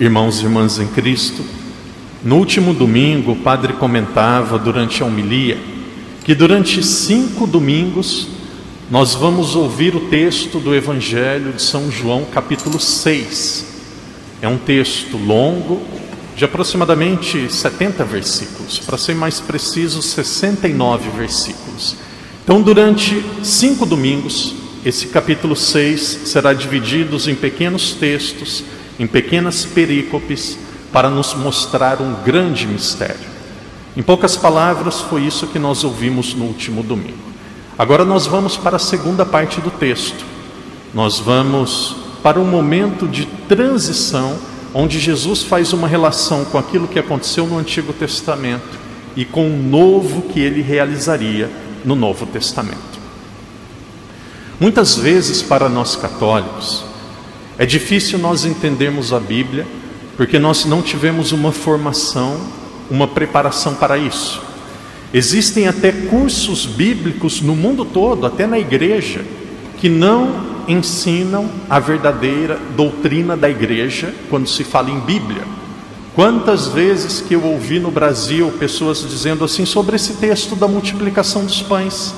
Irmãos e irmãs em Cristo, no último domingo o padre comentava durante a homilia que durante cinco domingos nós vamos ouvir o texto do Evangelho de São João, capítulo 6. É um texto longo, de aproximadamente 70 versículos, para ser mais preciso, 69 versículos. Então, durante cinco domingos, esse capítulo 6 será dividido em pequenos textos em pequenas perícopes para nos mostrar um grande mistério. Em poucas palavras, foi isso que nós ouvimos no último domingo. Agora nós vamos para a segunda parte do texto. Nós vamos para um momento de transição onde Jesus faz uma relação com aquilo que aconteceu no Antigo Testamento e com o novo que ele realizaria no Novo Testamento. Muitas vezes, para nós católicos, é difícil nós entendermos a Bíblia porque nós não tivemos uma formação, uma preparação para isso. Existem até cursos bíblicos no mundo todo, até na igreja, que não ensinam a verdadeira doutrina da igreja quando se fala em Bíblia. Quantas vezes que eu ouvi no Brasil pessoas dizendo assim sobre esse texto da multiplicação dos pães?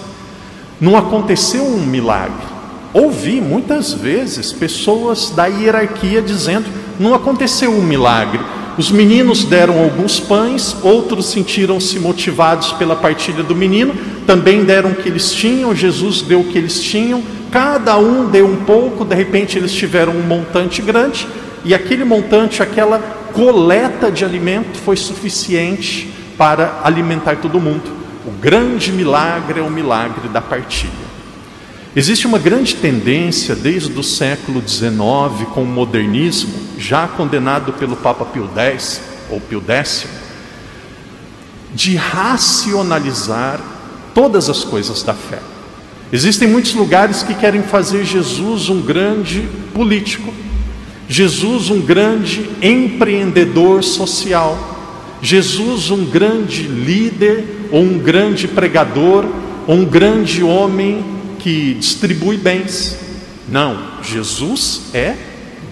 Não aconteceu um milagre. Ouvi muitas vezes pessoas da hierarquia dizendo: não aconteceu um milagre. Os meninos deram alguns pães, outros sentiram-se motivados pela partilha do menino, também deram o que eles tinham, Jesus deu o que eles tinham, cada um deu um pouco, de repente eles tiveram um montante grande, e aquele montante, aquela coleta de alimento foi suficiente para alimentar todo mundo. O grande milagre é o milagre da partilha. Existe uma grande tendência desde o século XIX com o modernismo, já condenado pelo Papa Pio X ou Pio X, de racionalizar todas as coisas da fé. Existem muitos lugares que querem fazer Jesus um grande político, Jesus um grande empreendedor social, Jesus um grande líder ou um grande pregador ou um grande homem que distribui bens. Não, Jesus é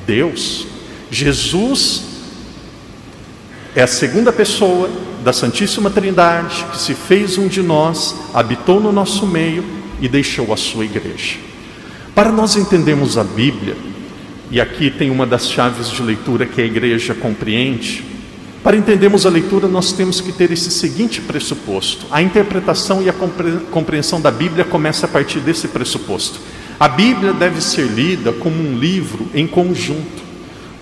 Deus. Jesus é a segunda pessoa da Santíssima Trindade que se fez um de nós, habitou no nosso meio e deixou a sua igreja. Para nós entendermos a Bíblia, e aqui tem uma das chaves de leitura que a igreja compreende, para entendermos a leitura, nós temos que ter esse seguinte pressuposto: a interpretação e a compreensão da Bíblia começa a partir desse pressuposto. A Bíblia deve ser lida como um livro em conjunto.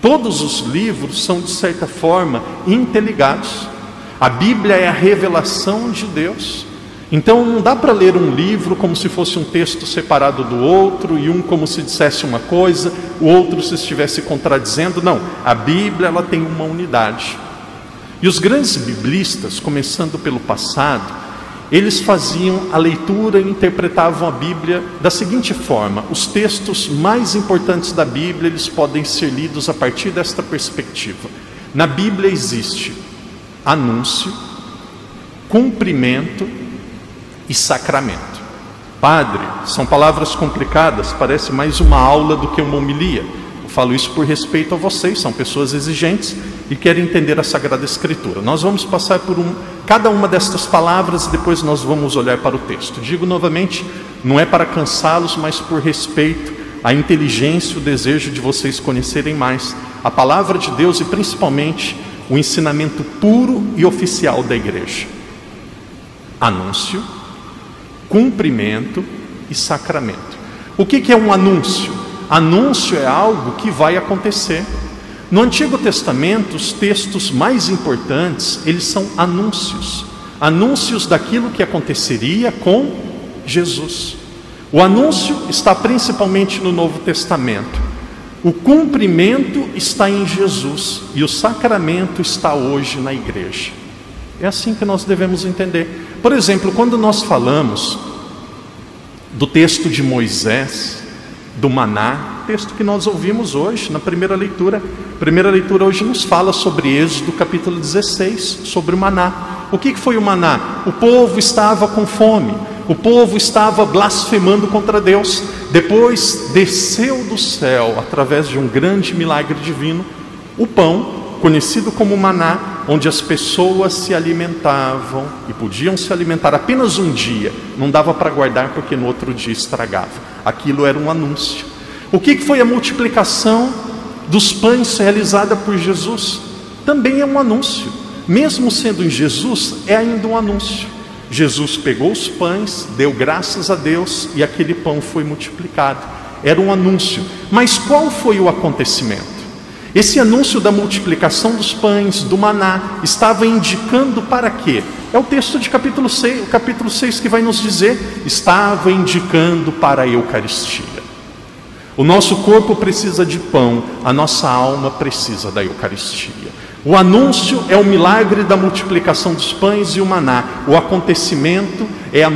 Todos os livros são, de certa forma, interligados. A Bíblia é a revelação de Deus. Então não dá para ler um livro como se fosse um texto separado do outro e um como se dissesse uma coisa, o outro se estivesse contradizendo. Não, a Bíblia ela tem uma unidade. E os grandes biblistas, começando pelo passado, eles faziam a leitura e interpretavam a Bíblia da seguinte forma: os textos mais importantes da Bíblia, eles podem ser lidos a partir desta perspectiva. Na Bíblia existe anúncio, cumprimento e sacramento. Padre, são palavras complicadas, parece mais uma aula do que uma homilia. Eu falo isso por respeito a vocês, são pessoas exigentes e querem entender a Sagrada Escritura. Nós vamos passar por um, cada uma destas palavras e depois nós vamos olhar para o texto. Digo novamente, não é para cansá-los, mas por respeito à inteligência e o desejo de vocês conhecerem mais a palavra de Deus e principalmente o ensinamento puro e oficial da igreja. Anúncio, cumprimento e sacramento. O que, que é um anúncio? Anúncio é algo que vai acontecer. No Antigo Testamento, os textos mais importantes, eles são anúncios. Anúncios daquilo que aconteceria com Jesus. O anúncio está principalmente no Novo Testamento. O cumprimento está em Jesus e o sacramento está hoje na igreja. É assim que nós devemos entender. Por exemplo, quando nós falamos do texto de Moisés, do maná, texto que nós ouvimos hoje na primeira leitura. A primeira leitura hoje nos fala sobre Êxodo capítulo 16, sobre o maná. O que foi o maná? O povo estava com fome, o povo estava blasfemando contra Deus. Depois desceu do céu, através de um grande milagre divino, o pão conhecido como maná, onde as pessoas se alimentavam e podiam se alimentar apenas um dia, não dava para guardar porque no outro dia estragava. Aquilo era um anúncio. O que foi a multiplicação dos pães realizada por Jesus? Também é um anúncio. Mesmo sendo em Jesus, é ainda um anúncio. Jesus pegou os pães, deu graças a Deus e aquele pão foi multiplicado. Era um anúncio. Mas qual foi o acontecimento? Esse anúncio da multiplicação dos pães, do maná, estava indicando para quê? É o texto de capítulo 6, o capítulo 6 que vai nos dizer, estava indicando para a Eucaristia. O nosso corpo precisa de pão, a nossa alma precisa da Eucaristia. O anúncio é o milagre da multiplicação dos pães e o maná. O acontecimento é a,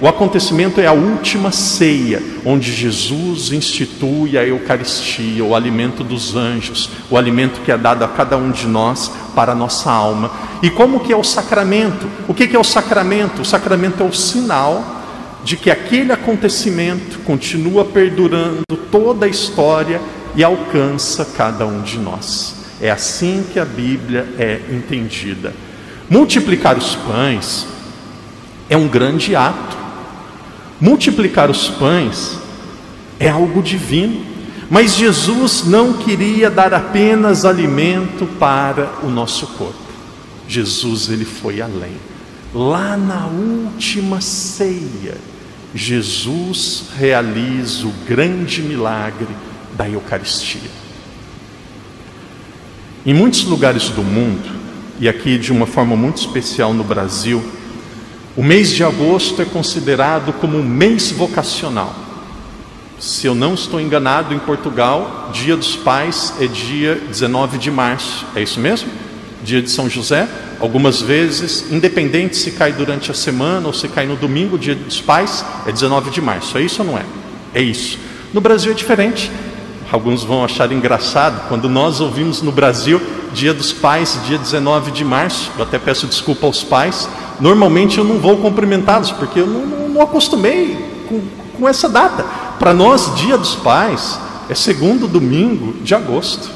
o acontecimento é a última ceia, onde Jesus institui a Eucaristia, o alimento dos anjos, o alimento que é dado a cada um de nós para a nossa alma. E como que é o sacramento? O que, que é o sacramento? O sacramento é o sinal de que aquele acontecimento continua perdurando toda a história e alcança cada um de nós. É assim que a Bíblia é entendida. Multiplicar os pães é um grande ato. Multiplicar os pães é algo divino. Mas Jesus não queria dar apenas alimento para o nosso corpo. Jesus ele foi além. Lá na última ceia, Jesus realiza o grande milagre da Eucaristia. Em muitos lugares do mundo, e aqui de uma forma muito especial no Brasil, o mês de agosto é considerado como um mês vocacional. Se eu não estou enganado, em Portugal, Dia dos Pais é dia 19 de março. É isso mesmo? Dia de São José. Algumas vezes, independente se cai durante a semana ou se cai no domingo, Dia dos Pais é 19 de março. É isso ou não é? É isso. No Brasil é diferente. Alguns vão achar engraçado quando nós ouvimos no Brasil Dia dos Pais, dia 19 de março. Eu até peço desculpa aos pais. Normalmente eu não vou cumprimentá-los porque eu não, não, não acostumei com, com essa data. Para nós, Dia dos Pais é segundo domingo de agosto.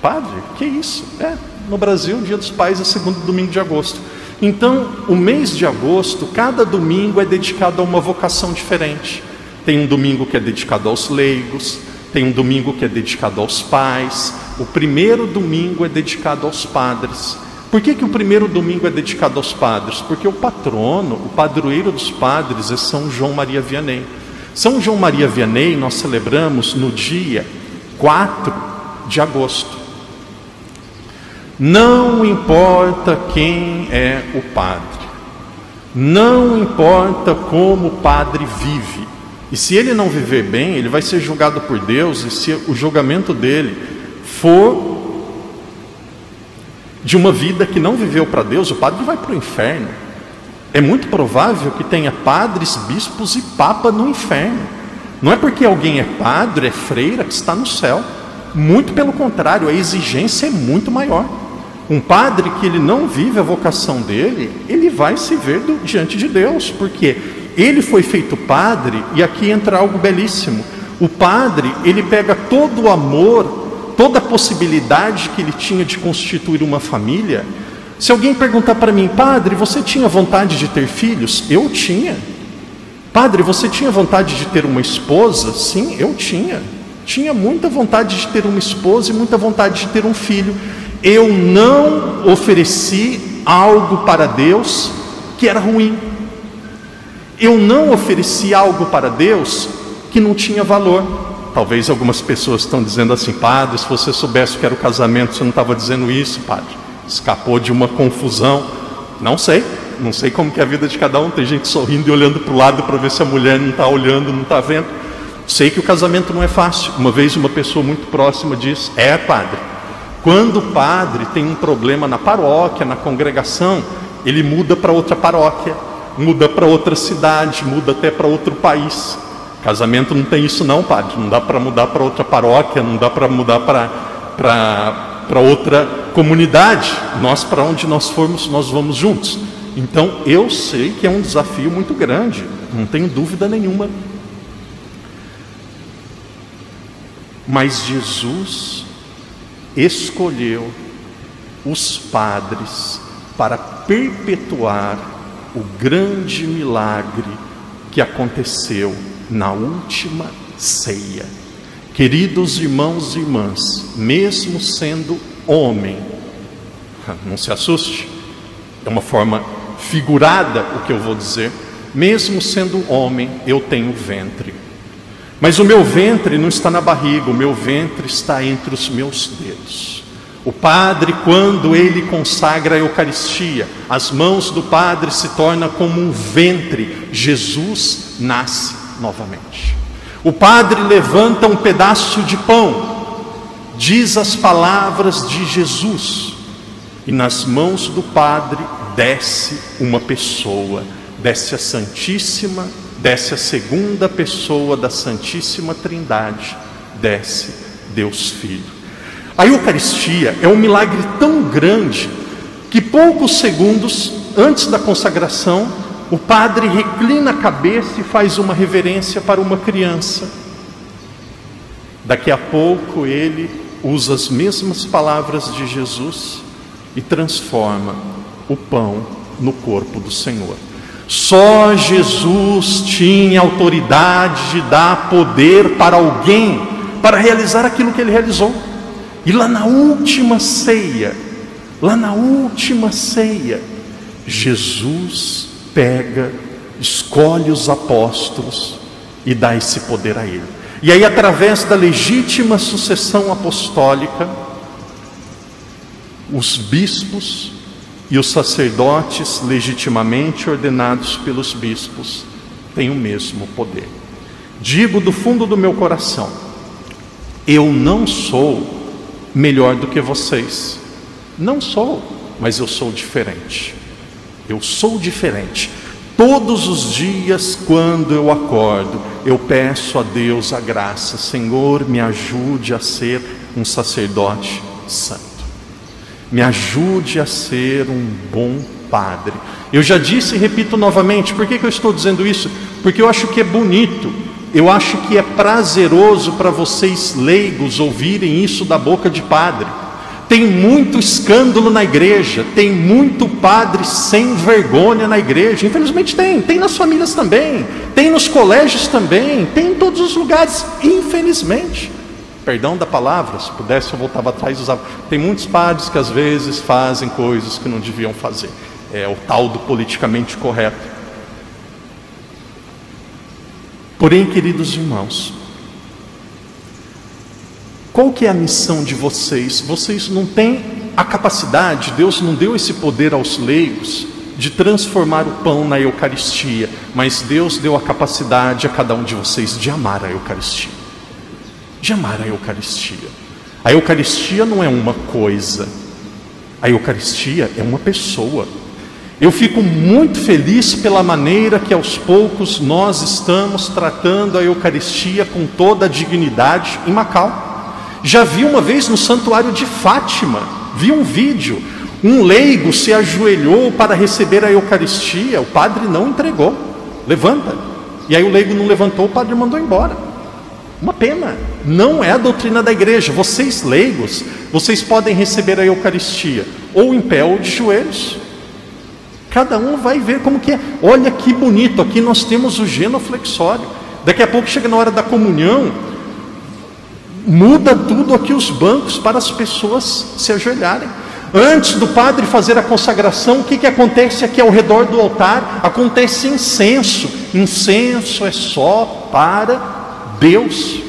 Padre, que isso? É, no Brasil, Dia dos Pais é segundo domingo de agosto. Então, o mês de agosto, cada domingo é dedicado a uma vocação diferente. Tem um domingo que é dedicado aos leigos, tem um domingo que é dedicado aos pais, o primeiro domingo é dedicado aos padres. Por que, que o primeiro domingo é dedicado aos padres? Porque o patrono, o padroeiro dos padres é São João Maria Vianney. São João Maria Vianney nós celebramos no dia 4 de agosto. Não importa quem é o padre, não importa como o padre vive, e se ele não viver bem, ele vai ser julgado por Deus, e se o julgamento dele for de uma vida que não viveu para Deus, o padre vai para o inferno. É muito provável que tenha padres, bispos e papa no inferno. Não é porque alguém é padre, é freira, que está no céu. Muito pelo contrário, a exigência é muito maior. Um padre que ele não vive a vocação dele, ele vai se ver do, diante de Deus, porque ele foi feito padre, e aqui entra algo belíssimo. O padre, ele pega todo o amor, toda a possibilidade que ele tinha de constituir uma família. Se alguém perguntar para mim, padre, você tinha vontade de ter filhos? Eu tinha. Padre, você tinha vontade de ter uma esposa? Sim, eu tinha. Tinha muita vontade de ter uma esposa e muita vontade de ter um filho. Eu não ofereci algo para Deus que era ruim eu não ofereci algo para Deus que não tinha valor. Talvez algumas pessoas estão dizendo assim, padre, se você soubesse que era o casamento, você não estava dizendo isso, padre. Escapou de uma confusão. Não sei, não sei como que é a vida de cada um. Tem gente sorrindo e olhando para o lado para ver se a mulher não está olhando, não está vendo. Sei que o casamento não é fácil. Uma vez uma pessoa muito próxima disse: É, padre. Quando o padre tem um problema na paróquia, na congregação, ele muda para outra paróquia muda para outra cidade, muda até para outro país. Casamento não tem isso não, padre. Não dá para mudar para outra paróquia, não dá para mudar para outra comunidade. Nós, para onde nós formos, nós vamos juntos. Então, eu sei que é um desafio muito grande, não tenho dúvida nenhuma. Mas Jesus, escolheu os padres para perpetuar o grande milagre que aconteceu na última ceia. Queridos irmãos e irmãs, mesmo sendo homem, não se assuste, é uma forma figurada o que eu vou dizer, mesmo sendo homem, eu tenho ventre. Mas o meu ventre não está na barriga, o meu ventre está entre os meus dedos. O padre, quando ele consagra a Eucaristia, as mãos do padre se tornam como um ventre, Jesus nasce novamente. O padre levanta um pedaço de pão, diz as palavras de Jesus, e nas mãos do padre desce uma pessoa, desce a Santíssima, desce a segunda pessoa da Santíssima Trindade, desce Deus Filho. A Eucaristia é um milagre tão grande que poucos segundos antes da consagração, o padre reclina a cabeça e faz uma reverência para uma criança. Daqui a pouco ele usa as mesmas palavras de Jesus e transforma o pão no corpo do Senhor. Só Jesus tinha autoridade de dar poder para alguém para realizar aquilo que ele realizou. E lá na última ceia, lá na última ceia, Jesus pega, escolhe os apóstolos e dá esse poder a ele. E aí, através da legítima sucessão apostólica, os bispos e os sacerdotes legitimamente ordenados pelos bispos têm o mesmo poder. Digo do fundo do meu coração: eu não sou melhor do que vocês. Não sou, mas eu sou diferente. Eu sou diferente. Todos os dias, quando eu acordo, eu peço a Deus a graça: Senhor, me ajude a ser um sacerdote santo. Me ajude a ser um bom padre. Eu já disse e repito novamente: por que, que eu estou dizendo isso? Porque eu acho que é bonito eu acho que é prazeroso para vocês leigos ouvirem isso da boca de padre. Tem muito escândalo na igreja, tem muito padre sem vergonha na igreja. Infelizmente tem, tem nas famílias também, tem nos colégios também, tem em todos os lugares, infelizmente. Perdão da palavra, se pudesse eu voltava atrás e usava. Tem muitos padres que às vezes fazem coisas que não deviam fazer. É o tal do politicamente correto. Porém, queridos irmãos, qual que é a missão de vocês? Vocês não têm a capacidade, Deus não deu esse poder aos leigos de transformar o pão na Eucaristia, mas Deus deu a capacidade a cada um de vocês de amar a Eucaristia. De amar a Eucaristia. A Eucaristia não é uma coisa, a Eucaristia é uma pessoa. Eu fico muito feliz pela maneira que aos poucos nós estamos tratando a Eucaristia com toda a dignidade em Macau. Já vi uma vez no santuário de Fátima, vi um vídeo, um leigo se ajoelhou para receber a Eucaristia, o padre não entregou. Levanta. E aí o leigo não levantou, o padre mandou embora. Uma pena, não é a doutrina da igreja. Vocês leigos, vocês podem receber a Eucaristia ou em pé ou de joelhos. Cada um vai ver como que é. Olha que bonito, aqui nós temos o genoflexório. Daqui a pouco chega na hora da comunhão, muda tudo aqui os bancos para as pessoas se ajoelharem. Antes do padre fazer a consagração, o que, que acontece aqui ao redor do altar? Acontece incenso. Incenso é só para Deus.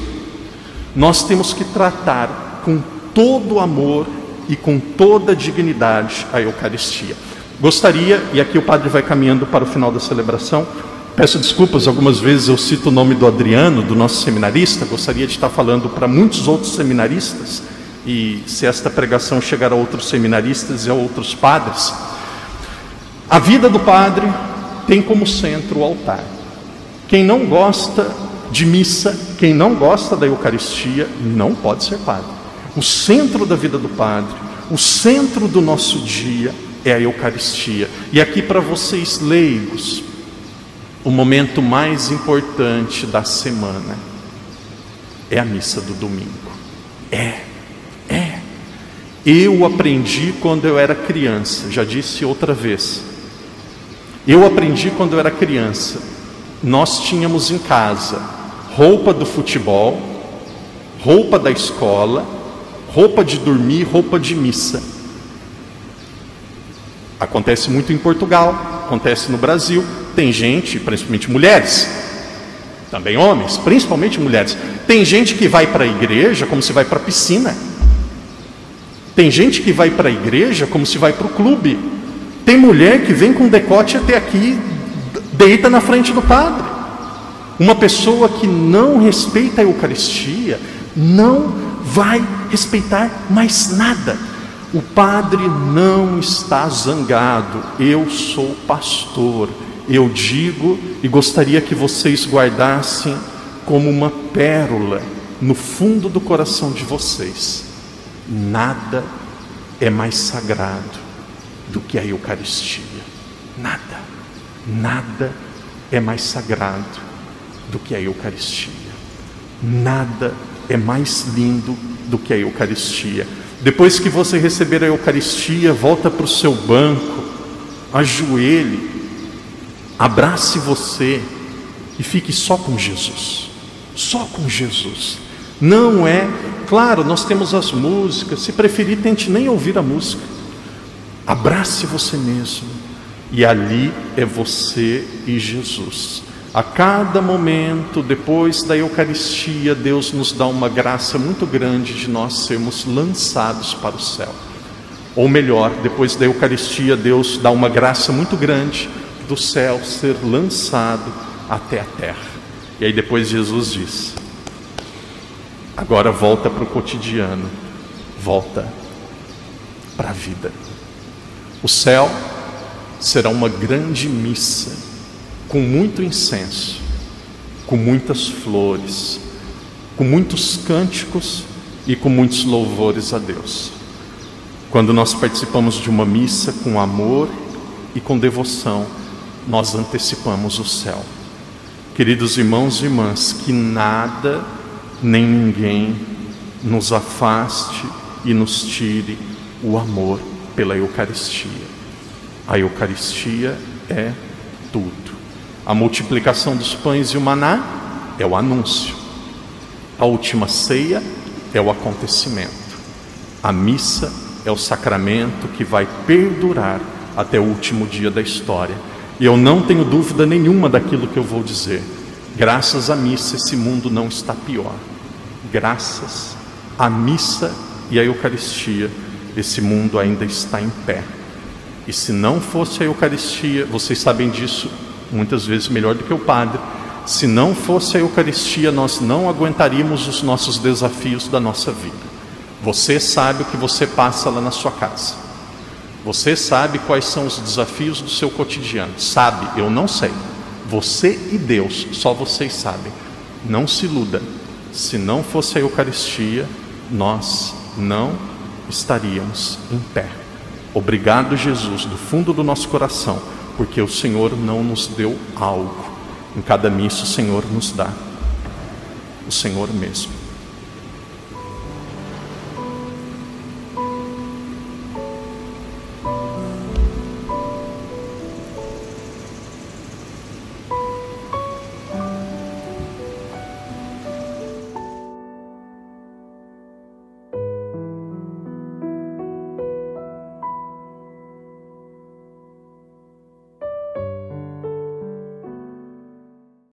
Nós temos que tratar com todo amor e com toda dignidade a Eucaristia. Gostaria, e aqui o padre vai caminhando para o final da celebração, peço desculpas, algumas vezes eu cito o nome do Adriano, do nosso seminarista, gostaria de estar falando para muitos outros seminaristas, e se esta pregação chegar a outros seminaristas e a outros padres, a vida do padre tem como centro o altar. Quem não gosta de missa, quem não gosta da Eucaristia, não pode ser padre. O centro da vida do padre, o centro do nosso dia é a Eucaristia. E aqui para vocês leigos, o momento mais importante da semana é a missa do domingo. É, é. Eu aprendi quando eu era criança, já disse outra vez. Eu aprendi quando eu era criança. Nós tínhamos em casa roupa do futebol, roupa da escola, roupa de dormir, roupa de missa. Acontece muito em Portugal, acontece no Brasil. Tem gente, principalmente mulheres, também homens, principalmente mulheres. Tem gente que vai para a igreja como se vai para a piscina. Tem gente que vai para a igreja como se vai para o clube. Tem mulher que vem com decote até aqui, deita na frente do padre. Uma pessoa que não respeita a Eucaristia não vai respeitar mais nada. O padre não está zangado. Eu sou pastor. Eu digo e gostaria que vocês guardassem como uma pérola no fundo do coração de vocês. Nada é mais sagrado do que a Eucaristia. Nada, nada é mais sagrado do que a Eucaristia. Nada é mais lindo do que a Eucaristia. Depois que você receber a Eucaristia, volta para o seu banco, ajoelhe, abrace você e fique só com Jesus. Só com Jesus. Não é, claro, nós temos as músicas, se preferir, tente nem ouvir a música. Abrace você mesmo. E ali é você e Jesus. A cada momento, depois da Eucaristia, Deus nos dá uma graça muito grande de nós sermos lançados para o céu. Ou melhor, depois da Eucaristia, Deus dá uma graça muito grande do céu ser lançado até a terra. E aí depois Jesus diz: agora volta para o cotidiano, volta para a vida. O céu será uma grande missa com muito incenso, com muitas flores, com muitos cânticos e com muitos louvores a Deus. Quando nós participamos de uma missa com amor e com devoção, nós antecipamos o céu. Queridos irmãos e irmãs, que nada nem ninguém nos afaste e nos tire o amor pela Eucaristia. A Eucaristia é tudo. A multiplicação dos pães e o maná é o anúncio. A última ceia é o acontecimento. A missa é o sacramento que vai perdurar até o último dia da história. E eu não tenho dúvida nenhuma daquilo que eu vou dizer. Graças à missa, esse mundo não está pior. Graças à missa e à Eucaristia, esse mundo ainda está em pé. E se não fosse a Eucaristia, vocês sabem disso, muitas vezes melhor do que o padre. Se não fosse a Eucaristia, nós não aguentaríamos os nossos desafios da nossa vida. Você sabe o que você passa lá na sua casa. Você sabe quais são os desafios do seu cotidiano. Sabe, eu não sei. Você e Deus, só vocês sabem. Não se iluda. Se não fosse a Eucaristia, nós não estaríamos em pé. Obrigado, Jesus, do fundo do nosso coração porque o Senhor não nos deu algo. Em cada missa o Senhor nos dá. O Senhor mesmo.